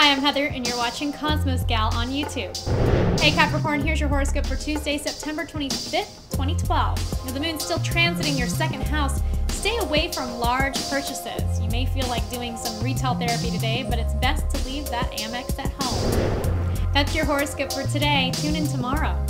Hi, I'm Heather, and you're watching Cosmos Gal on YouTube. Hey, Capricorn, here's your horoscope for Tuesday, September 25th, 2012. Now, the moon's still transiting your second house. Stay away from large purchases. You may feel like doing some retail therapy today, but it's best to leave that Amex at home. That's your horoscope for today. Tune in tomorrow.